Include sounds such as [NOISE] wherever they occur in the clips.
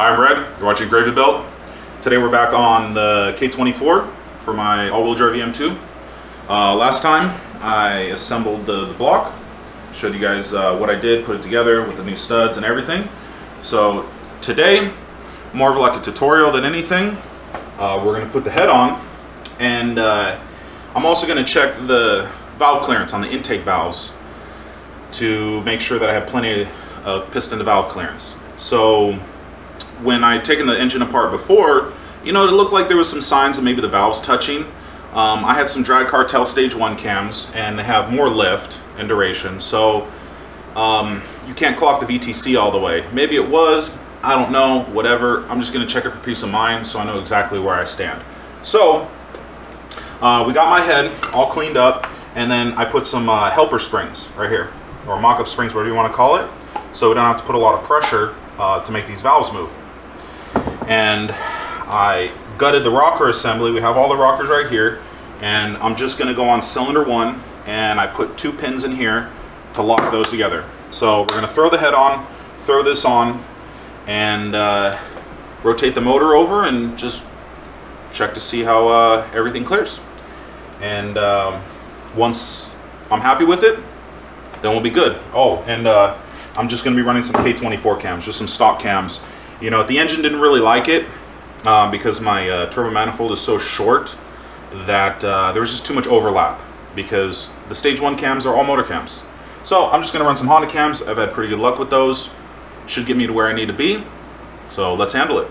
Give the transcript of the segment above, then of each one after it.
Hi, I'm Red. You're watching Gravy Built. Today we're back on the K24 for my all-wheel drive EM2. Uh, last time I assembled the, the block, showed you guys uh, what I did, put it together with the new studs and everything. So today, more of like a tutorial than anything. Uh, we're going to put the head on and uh, I'm also going to check the valve clearance on the intake valves to make sure that I have plenty of piston to valve clearance. So when I taken the engine apart before, you know, it looked like there was some signs of maybe the valves touching. Um, I had some drag cartel stage one cams and they have more lift and duration. So um, you can't clock the VTC all the way. Maybe it was, I don't know, whatever. I'm just gonna check it for peace of mind so I know exactly where I stand. So uh, we got my head all cleaned up and then I put some uh, helper springs right here or mock-up springs, whatever you wanna call it. So we don't have to put a lot of pressure uh, to make these valves move and I gutted the rocker assembly. We have all the rockers right here and I'm just gonna go on cylinder one and I put two pins in here to lock those together. So we're gonna throw the head on, throw this on and uh, rotate the motor over and just check to see how uh, everything clears. And um, once I'm happy with it, then we'll be good. Oh, and uh, I'm just gonna be running some K24 cams, just some stock cams. You know, the engine didn't really like it um, because my uh, turbo manifold is so short that uh, there was just too much overlap because the stage one cams are all motor cams. So I'm just gonna run some Honda cams. I've had pretty good luck with those. Should get me to where I need to be. So let's handle it.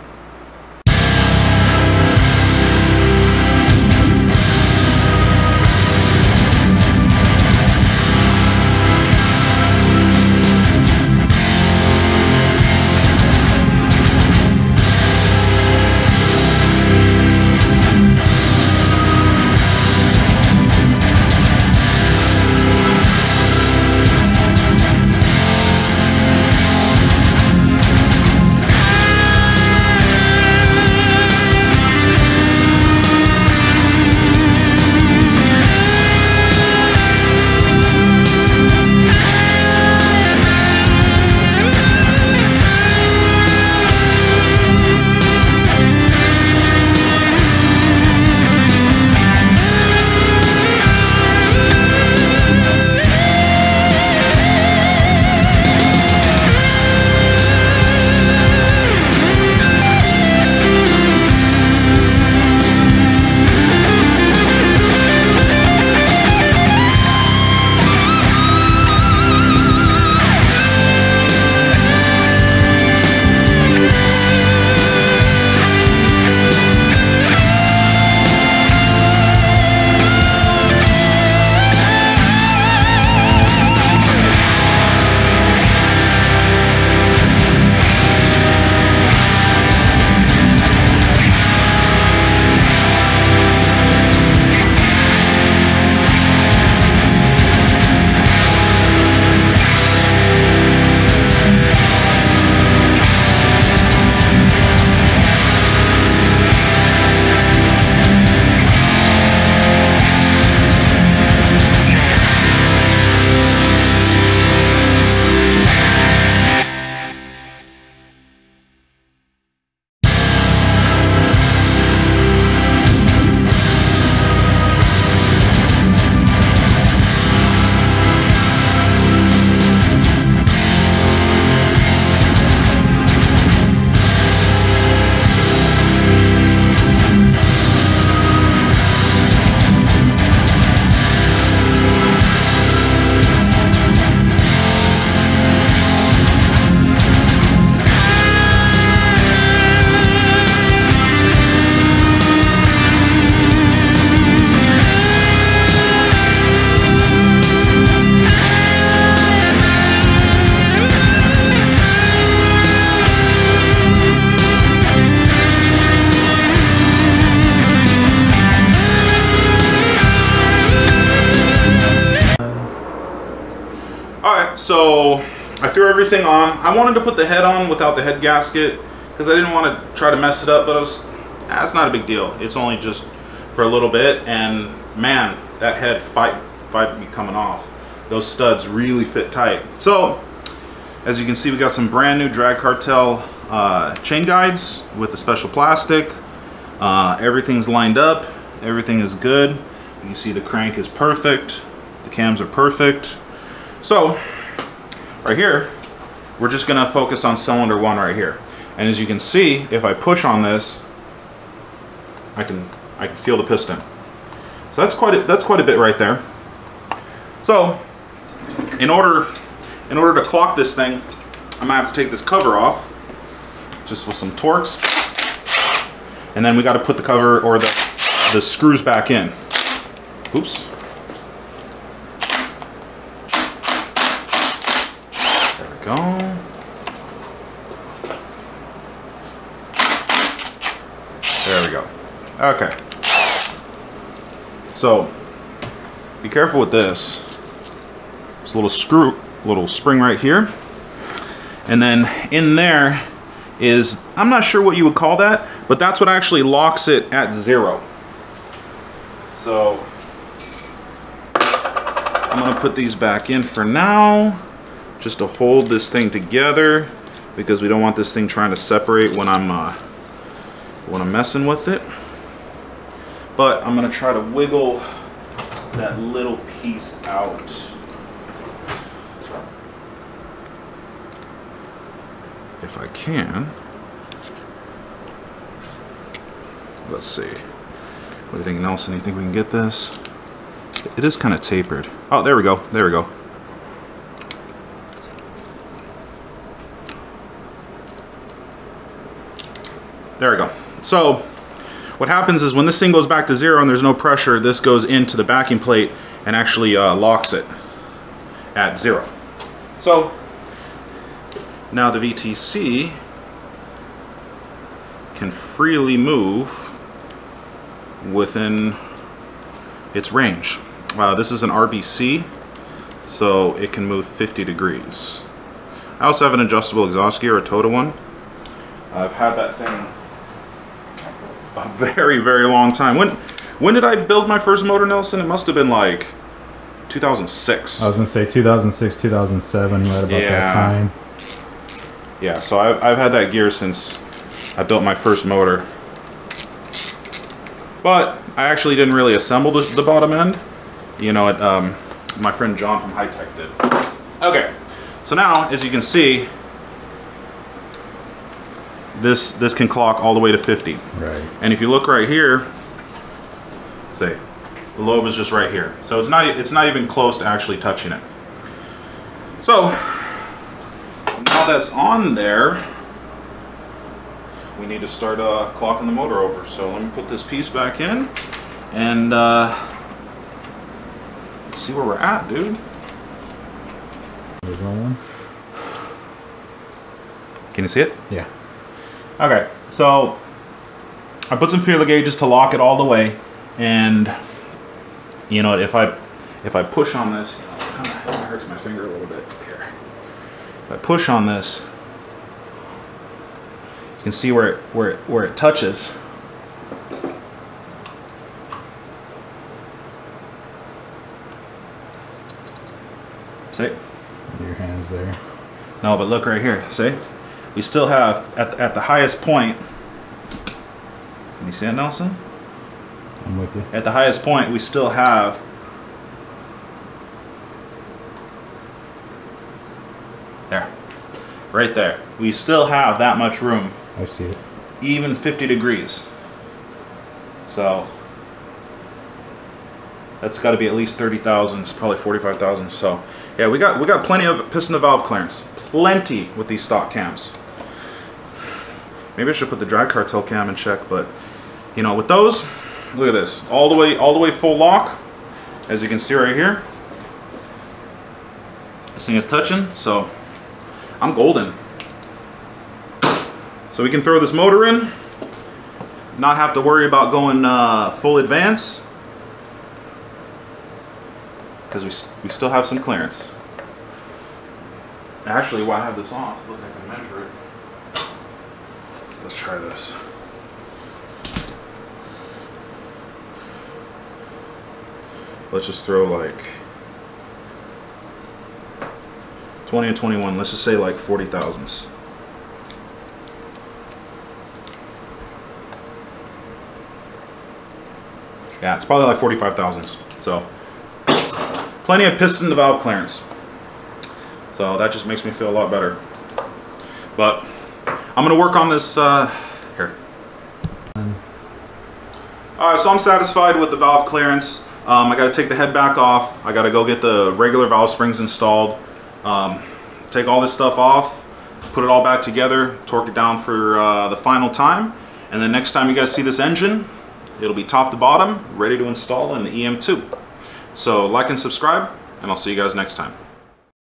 So I threw everything on. I wanted to put the head on without the head gasket because I didn't want to try to mess it up, but it was, that's not a big deal. It's only just for a little bit, and man, that head fight, fight me coming off. Those studs really fit tight. So, as you can see, we got some brand new Drag Cartel uh, chain guides with the special plastic. Uh, everything's lined up. Everything is good. You see the crank is perfect. The cams are perfect. So, right here, we're just gonna focus on cylinder one right here. And as you can see, if I push on this, I can I can feel the piston. So that's quite a, that's quite a bit right there. So, in order in order to clock this thing, I'm gonna have to take this cover off, just with some Torx, and then we got to put the cover or the the screws back in. Oops. There we go. There we go. Okay. So, be careful with this. A little screw, little spring right here. And then in there is, I'm not sure what you would call that, but that's what actually locks it at zero. So, I'm gonna put these back in for now, just to hold this thing together, because we don't want this thing trying to separate when I'm uh, when I'm messing with it. But I'm gonna try to wiggle that little piece out. If I can. Let's see. What do you think, Nelson? You think we can get this? It is kind of tapered. Oh, there we go. There we go. There we go. So what happens is when this thing goes back to zero and there's no pressure, this goes into the backing plate and actually uh, locks it at zero. So now the VTC can freely move within its range. Uh, this is an RBC, so it can move 50 degrees. I also have an adjustable exhaust gear, a Toda one. I've had that thing a very, very long time. When when did I build my first motor, Nelson? It must have been like 2006. I was gonna say 2006, 2007, right about Yeah. that time. Yeah, so I've, I've had that gear since I built my first motor. But I actually didn't really assemble the, the bottom end. You know, it, um, my friend John from High Tech did. Okay, so now, as you can see, this this can clock all the way to 50. Right. And if you look right here, say, the lobe is just right here. So it's not it's not even close to actually touching it. So now that's on there, we need to start uh, clocking the motor over. So let me put this piece back in and uh, let's see where we're at, dude. We're rolling. Can you see it? Yeah. Okay, so I put some feeler gauges to lock it all the way, and you know if I if I push on this, you know, it kind of hurts my finger a little bit here. If I push on this, you can see where it where it, where it touches. See? Your hands there. No, but look right here. See? We still have, at, at the highest point, can you see it, Nelson? I'm with you. At the highest point, we still have there, right there. We still have that much room, I see it. even 50 degrees. So that's got to be at least 30,000. It's probably 45,000. So yeah, we got we got plenty of piston to valve clearance, plenty with these stock cams. Maybe I should put the drag cartel cam in check, but you know, with those, look at this, all the way all the way full lock, as you can see right here. This thing is touching, so I'm golden. So we can throw this motor in, not have to worry about going uh, full advance, because we, we still have some clearance. Actually, while I have this off, look, I can measure it. Let's try this. Let's just throw like 20 and 21. Let's just say like 40 thousandths. Yeah, it's probably like 45 thousandths. So [COUGHS] plenty of piston to valve clearance. So that just makes me feel a lot better. But I'm gonna work on this uh, here. All right, so I'm satisfied with the valve clearance. Um, I got to take the head back off. I got to go get the regular valve springs installed. Um, take all this stuff off, put it all back together, torque it down for uh, the final time. And then next time you guys see this engine, it'll be top to bottom, ready to install in the EM2. So like and subscribe, and I'll see you guys next time.